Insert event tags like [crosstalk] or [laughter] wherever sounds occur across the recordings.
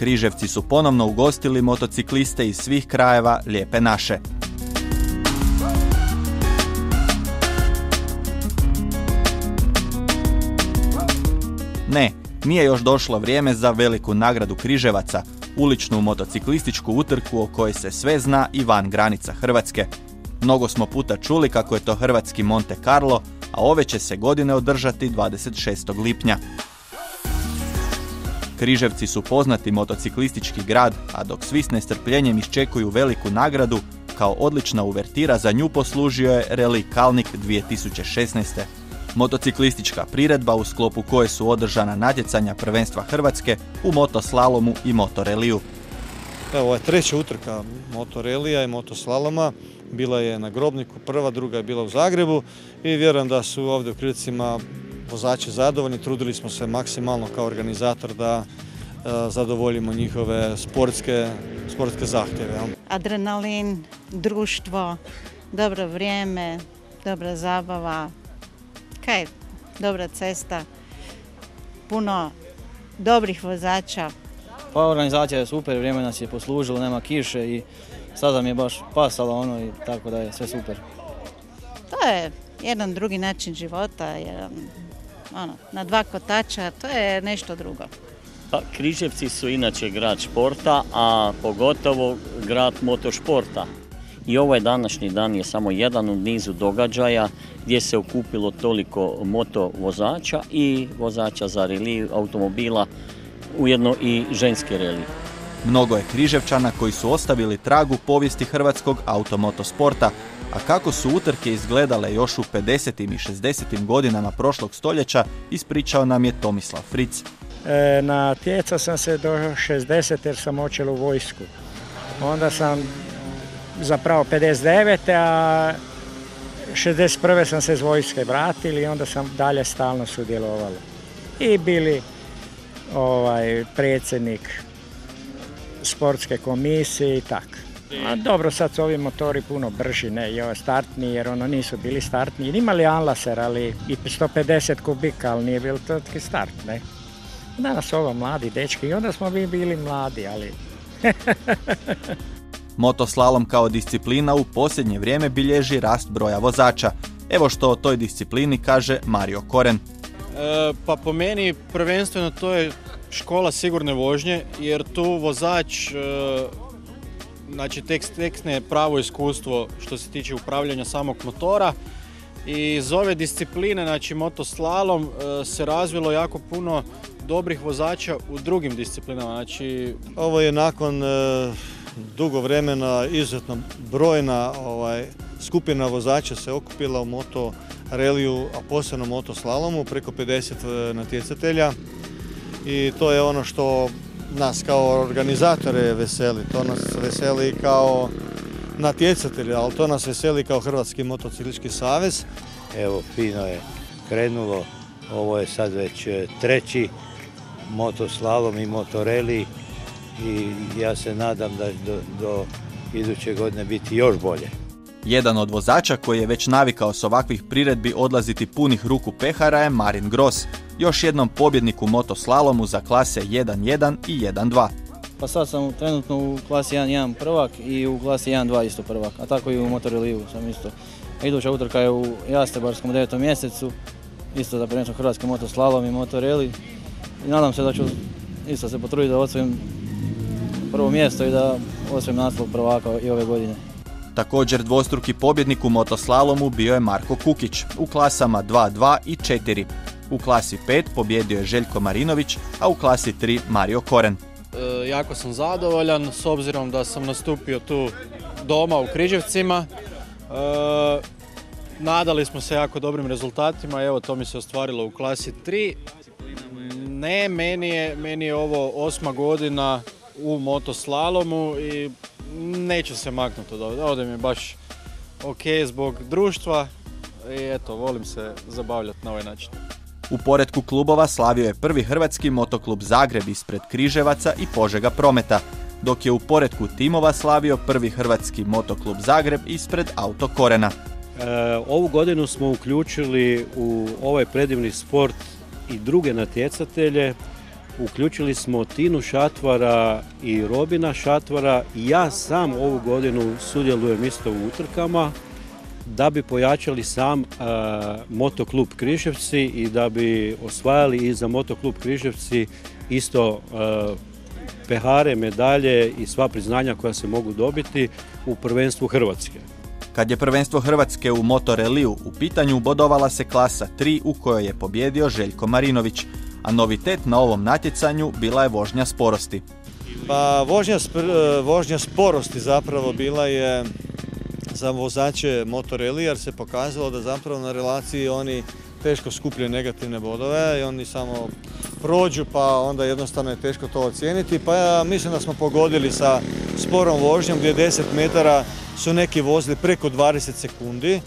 Križevci su ponovno ugostili motocikliste iz svih krajeva Lijepe naše. Ne, nije još došlo vrijeme za veliku nagradu Križevaca, uličnu motociklističku utrku o kojoj se sve zna i van granica Hrvatske. Mnogo smo puta čuli kako je to hrvatski Monte Carlo, a ove će se godine održati 26. lipnja. Križevci su poznati motociklistički grad, a dok svi s nestrpljenjem iščekuju veliku nagradu, kao odlična uvertira za nju poslužio je Reli Kalnik 2016. Motociklistička priredba u sklopu koje su održana natjecanja prvenstva Hrvatske u motoslalomu i motoreliju. Evo, ovo je treća utrka motorelija i motoslaloma. Bila je na Grobniku prva, druga je bila u Zagrebu i vjerujem da su ovdje u Krilicima vozači zadovoljni. Trudili smo se maksimalno kao organizator da e, zadovoljimo njihove sportske, sportske zahtjeve. Adrenalin, društvo, dobro vrijeme, dobra zabava, kaj, dobra cesta, puno dobrih vozača. Pa organizacija je super, vrijeme nas je poslužilo, nema kiše i sada mi je baš pasalo ono i tako da je sve super. To je jedan drugi način života, jedan, ono, na dva kotača, to je nešto drugo. Pa, Križevci su inače grad športa, a pogotovo grad motošporta. I ovaj današnji dan je samo jedan u nizu događaja gdje se okupilo toliko moto vozača i vozača za reliju automobila, ujedno i ženske relije. Mnogo je križevčana koji su ostavili tragu povijesti hrvatskog automotosporta, a kako su utrke izgledale još u 50. i 60. godinama prošlog stoljeća, ispričao nam je Tomislav Fric. E, natjecao sam se do 60 jer sam očel u vojsku. Onda sam zapravo 59. a 61. sam se iz vojske vratili i onda sam dalje stalno sudjelovalo. I bili ovaj, predsjednik sportske komisije i tako. A dobro, sad su ovi motori puno brži, ne, i ovo startni, jer ono nisu bili startni. Imali Anlaser, ali i 150 kubika, ali nije bilo to start, ne. Danas ovo mladi dečki i onda smo mi bili mladi, ali... [laughs] Motoslalom kao disciplina u posljednje vrijeme bilježi rast broja vozača. Evo što o toj disciplini kaže Mario Koren. E, pa po meni prvenstveno to je škola sigurne vožnje jer tu vozač e, znači tek stekne pravo iskustvo što se tiče upravljanja samog motora i iz ove discipline, znači motoslalom, e, se razvilo jako puno dobrih vozača u drugim disciplinama. Znači... Ovo je nakon dugo vremena izuzetno brojna ovaj, skupina vozača se okupila u moto reliju, a posebno moto slalomu, preko 50 e, natjecatelja i to je ono što nas kao organizatore veseli, to nas veseli kao natjecatelji, ali to nas veseli kao Hrvatski motociklički savez. Evo, fino je krenulo, ovo je sad već e, treći motoslalom i motoreli i ja se nadam da do, do iduće godine biti još bolje. Jedan od vozača koji je već navikao s ovakvih priredbi odlaziti punih ruku pehara je Marin Gross, još jednom pobjednik u motoslalomu za klase 1.1 i 1.2. Pa sad sam trenutno u klasi 1.1 prvak i u klasi 1.2 isto prvak, a tako i u motoreliju sam isto. Iduća utrka je u Jastebarskom 9. mjesecu, isto da prenesem hrvatski motoslalom i motoreli. I nadam se da ću isto se potruditi da osvojim prvo mjesto i da osvijem naslov prvaka i ove godine. Također dvostruki pobjednik u motoslalomu bio je Marko Kukić u klasama 2, i 4. U klasi 5 pobjedio je Željko Marinović, a u klasi 3 Mario Koren. E, jako sam zadovoljan s obzirom da sam nastupio tu doma u Križevcima. E, nadali smo se jako dobrim rezultatima, evo to mi se ostvarilo u klasi 3. Ne, meni je, meni je ovo osma godina u motoslalomu i neću se maknuti od ovdje. Ovdje mi je baš ok zbog društva i eto, volim se zabavljati na ovaj način. U poredku klubova slavio je prvi hrvatski motoklub Zagreb ispred Križevaca i Požega Prometa, dok je u poredku timova slavio prvi hrvatski motoklub Zagreb ispred Auto Korena. E, ovu godinu smo uključili u ovaj predivni sport i druge natjecatelje uključili smo Tinu Šatvara i Robina Šatvara. Ja sam ovu godinu sudjelujem isto u utrkama da bi pojačali sam motoklub Križevci i da bi osvajali i za motoklub Križevci isto pehare, medalje i sva priznanja koja se mogu dobiti u prvenstvu Hrvatske. Kad je prvenstvo Hrvatske u motoreliju u pitanju, bodovala se klasa 3 u kojoj je pobjedio Željko Marinović, a novitet na ovom natjecanju bila je vožnja sporosti. Pa vožnja, e, vožnja sporosti zapravo bila je za vozače motoreli jer se pokazalo da zapravo na relaciji oni teško skupljaju negativne bodove i oni samo prođu pa onda jednostavno je teško to ocijeniti. Pa ja mislim da smo pogodili sa sporom vožnjom gdje 10 metara su neki vozili preko 20 sekundi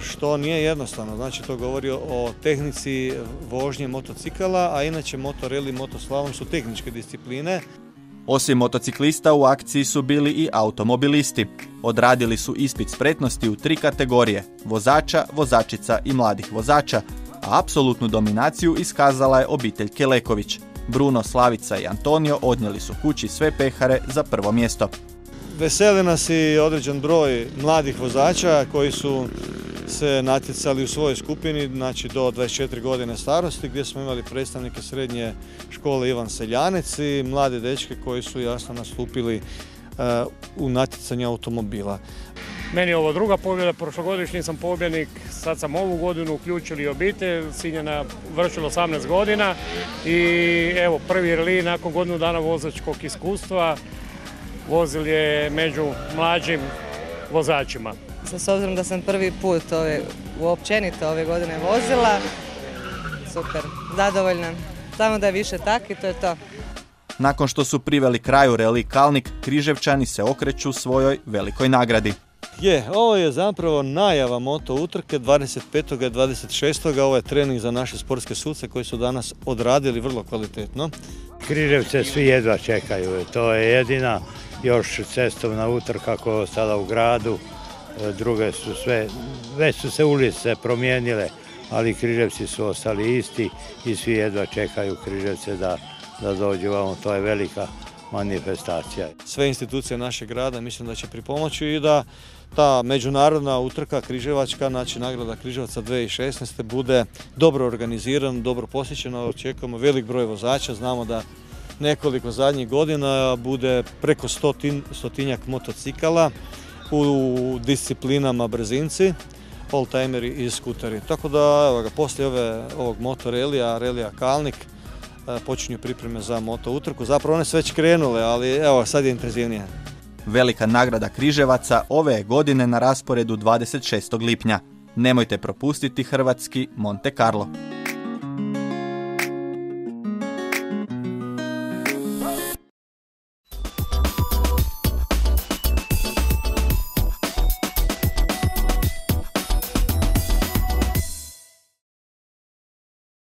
što nije jednostavno. Znači to govori o tehnici vožnje motocikala, a inače motoreli i motoslalom su tehničke discipline. Osim motociklista u akciji su bili i automobilisti. Odradili su ispit spretnosti u tri kategorije, vozača, vozačica i mladih vozača, a apsolutnu dominaciju iskazala je obitelj Keleković. Bruno, Slavica i Antonio odnijeli su kući sve pehare za prvo mjesto. Veseli nas i određen broj mladih vozača koji su se natjecali u svojoj skupini, znači do 24 godine starosti, gdje smo imali predstavnike srednje škole Ivan Seljanec i mlade dečke koji su jasno nastupili e, u natjecanju automobila. Meni je ovo druga pobjeda, prošlogodišnji sam pobjednik, sad sam ovu godinu uključili obitelj, Sinjana vršila 18 godina i evo prvi reli nakon godinu dana vozačkog iskustva, vozil je među mlađim vozačima. S obzirom da sam prvi put ove, uopćenito ove godine vozila, super, zadovoljna. Samo da je više tak i to je to. Nakon što su priveli kraju Reli Kalnik, Križevčani se okreću svojoj velikoj nagradi. Je, ovo je zapravo najava moto utrke 25. i 26. Ovo je trening za naše sportske suce koji su danas odradili vrlo kvalitetno. Križevce svi jedva čekaju, to je jedina još cestovna utrka koja ostala u gradu. E, druge su sve, već su se ulice promijenile, ali Križevci su ostali isti i svi jedva čekaju Križevce da, da dođu vamo. To je velika manifestacija. Sve institucije našeg grada mislim da će pripomoći i da ta međunarodna utrka Križevačka, znači nagrada Križevaca 2016. bude dobro organizirana, dobro posjećena, očekujemo velik broj vozača, znamo da nekoliko zadnjih godina bude preko stotin, stotinjak motocikala u disciplinama brzinci, oldtimeri i skuteri. Tako da evo ga, poslije ove, ovog moto relija, relija Kalnik, e, počinju pripreme za moto utrku. Zapravo one su već krenule, ali evo sad je intenzivnije. Velika nagrada Križevaca ove godine na rasporedu 26. lipnja. Nemojte propustiti hrvatski Monte Carlo.